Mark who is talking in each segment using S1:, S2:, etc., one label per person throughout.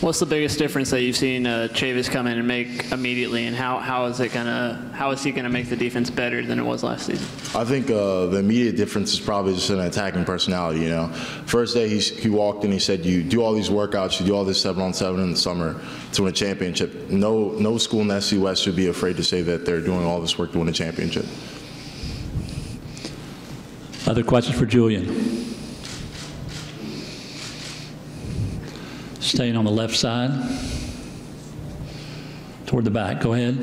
S1: What's the biggest difference that you've seen uh, Chavis come in and make immediately, and how, how is it gonna how is he gonna make the defense better than it was last season?
S2: I think uh, the immediate difference is probably just an attacking personality. You know, first day he, he walked in, he said, "You do all these workouts, you do all this seven on seven in the summer to win a championship." No, no school in the SEC West should be afraid to say that they're doing all this work to win a championship.
S3: Other questions for Julien? Staying on the left side, toward the back. Go ahead.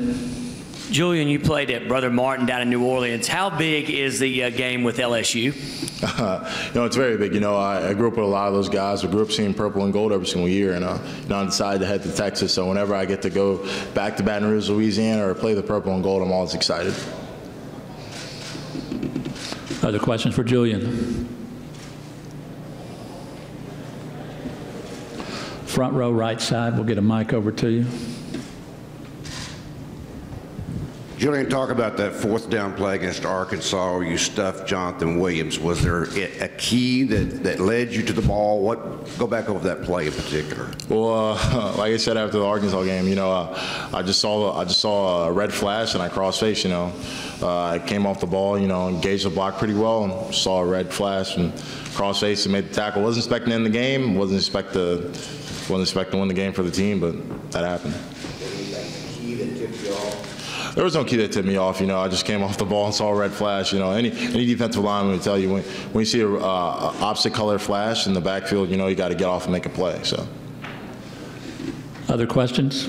S4: Julien, you played at Brother Martin down in New Orleans. How big is the uh, game with LSU?
S2: you know, it's very big. You know, I, I, grew up with a lot of those guys. I grew up seeing purple and gold every single year, and uh, you know, I decided to head to Texas. So whenever I get to go back to Baton Rouge, Louisiana, or play the purple and gold, I'm always excited.
S3: Other questions for Julien? Front row, right side. We'll get a mic over to you.
S5: Julien, talk about that fourth down play against Arkansas where you stuffed Jonathan Williams. Was there a key that, that led you to the ball? What? Go back over that play in particular.
S2: Well, uh, like I said after the Arkansas game, you know, uh, I just saw I just saw a red flash and I cross face. You know, uh, I came off the ball, you know, engaged the block pretty well, and saw a red flash and cross face and made the tackle. wasn't expecting to end the game. wasn't expect to wasn't expecting to win the game for the team, but that happened. There was no key that tipped me off. You know, I just came off the ball and saw a red flash. You know, any any defensive lineman will tell you when when you see a uh, opposite color flash in the backfield, you know you got to get off and make a play. So.
S3: Other questions?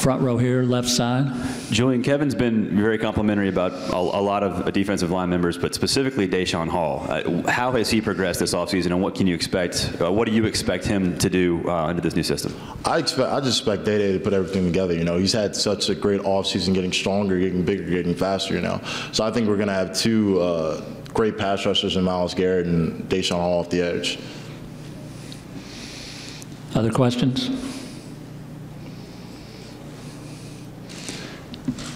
S3: Front row here, left side.
S6: Julien, Kevin's been very complimentary about a, a lot of defensive line members, but specifically Daeshon Hall. Uh, how has he progressed this offseason, and what can you expect? Uh, what do you expect him to do uh, under this new system?
S2: I expect, I just expect Day Day to put everything together. You know, he's had such a great offseason, getting stronger, getting bigger, getting faster. You know, so I think we're going to have two uh, great pass rushers in Myles Garrett and Daeshon Hall off the edge.
S3: Other questions?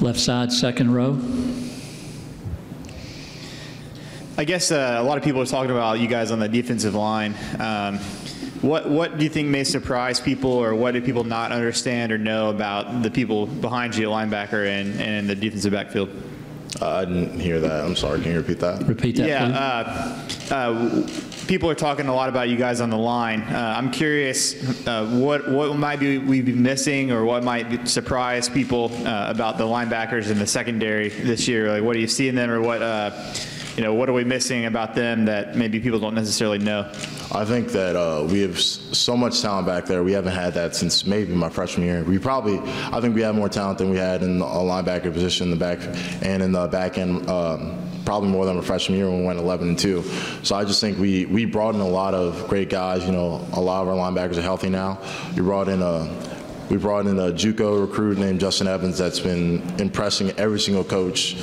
S3: Left side, second row.
S7: I guess uh, a lot of people are talking about you guys on the defensive line. Um, what what do you think may surprise people, or what do people not understand or know about the people behind you, linebacker and, and the defensive backfield?
S2: Uh, I didn't hear that. I'm sorry. Can you repeat that?
S3: Repeat that,
S7: yeah, uh, uh, people are talking a lot about you guys on the line. Uh, I'm curious, uh, what what might be we be missing, or what might surprise people uh, about the linebackers in the secondary this year? Like, what do you see in them, or what? You know, what are we missing about them that maybe people don't necessarily know?
S2: I think that uh, we have so much talent back there. We haven't had that since maybe my freshman year. We probably, I think we have more talent than we had in the linebacker position in the back and in the back end. Um, probably more than a freshman year when we went 11 and 2. So I just think we we brought in a lot of great guys. You know, a lot of our linebackers are healthy now. We brought in a we brought in a JUCO recruit named Justin Evans that's been impressing every single coach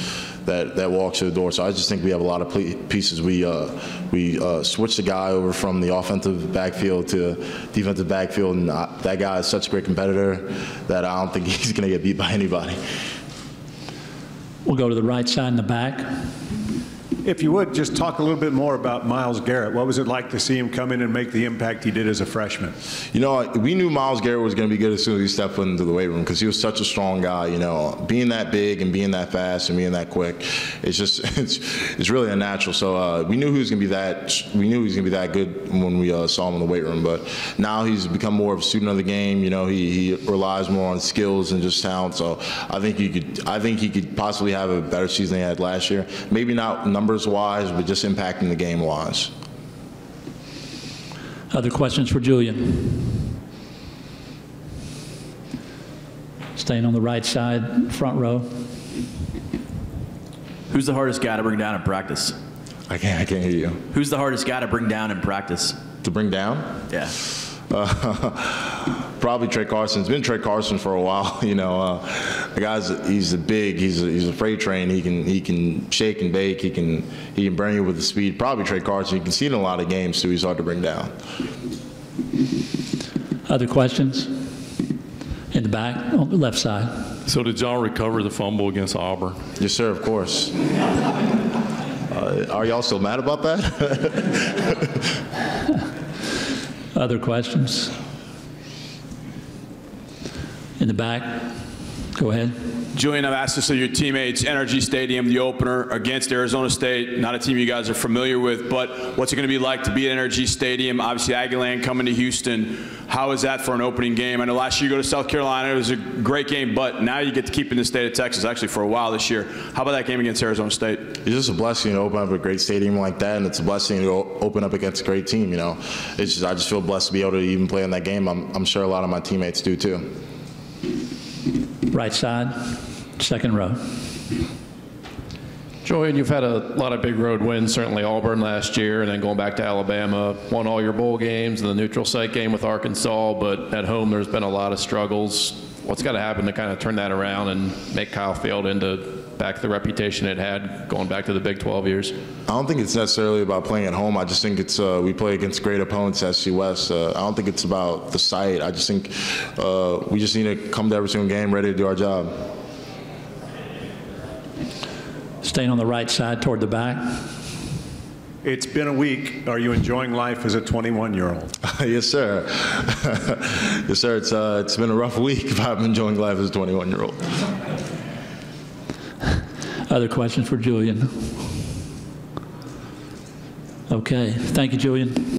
S2: that, that walks through the door. So I just think we have a lot of pieces. We uh, we uh, switched the guy over from the offensive backfield to defensive backfield, and I, that guy is such a great competitor that I don't think he's going to get beat by anybody.
S3: We'll go to the right side in the back.
S8: If you would, just talk a little bit more about Myles Garrett. What was it like to see him come in and make the impact he did as a freshman?
S2: You know, we knew Myles Garrett was going to be good as soon as he stepped into the weight room because he was such a strong guy. You know, being that big and being that fast and being that quick, it's just it's, it's really unnatural. So uh, we knew he was going to be that. We knew he was going to be that good when we uh, saw him in the weight room. But now he's become more of a student of the game. You know, he, he relies more on skills and just talent. So I think he could. I think he could possibly have a better season than he had last year. Maybe not numbers wise, but just impacting the game wise.
S3: Other questions for Julien? Staying on the right side, front row.
S9: Who's the hardest guy to bring down in practice?
S2: I can't, I can't hear you.
S9: Who's the hardest guy to bring down in practice?
S2: To bring down?
S9: Yeah.
S2: Uh, probably Tra Carson. It's been Tra Carson for a while. You know, uh, the guy's he's a big. He's a, he's a freight train. He can he can shake and bake. He can he can burn you with the speed. Probably Tra Carson. You can see it in a lot of games too. He's hard to bring down.
S3: Other questions? In the back, on the left side.
S10: So did y'all recover the fumble against Auburn?
S2: Yes, sir. Of course. Uh, are y'all still mad about that?
S3: Other questions? In the back? Go ahead.
S11: Julien, I've asked this of your teammates, NRG Stadium, the opener against Arizona State, not a team you guys are familiar with, but what's it going to be like to be at NRG Stadium? Obviously, Aggieland coming to Houston. How is that for an opening game? I know last year you go to South Carolina, it was a great game, but now you get to keep in the state of Texas actually for a while this year. How about that game against Arizona State?
S2: It's just a blessing to open up a great stadium like that, and it's a blessing to open up against a great team. You know, it's just I just feel blessed to be able to even play in that game. I'm, I'm sure a lot of my teammates do too.
S3: Right side, second row.
S12: Julien, you've had a lot of big road wins, certainly Auburn last year, and then going back to Alabama, won all your bowl games and the neutral site game with Arkansas, but at home there's been a lot of struggles. What's got to happen to kind of turn that around and make Kyle Field into back the reputation it had going back to the Big 12 years?
S2: I don't think it's necessarily about playing at home. I just think it's uh, we play against great opponents at SEC West. Uh, I don't think it's about the site. I just think uh, we just need to come to every single game ready to do our job.
S3: Staying on the right side toward the back.
S8: It's been a week. Are you enjoying life as a 21-year-old?
S2: yes, sir. yes, sir. It's uh, it's been a rough week. If I'm enjoying life as a 21 year old.
S3: Other questions for Julien? Okay, thank you, Julien.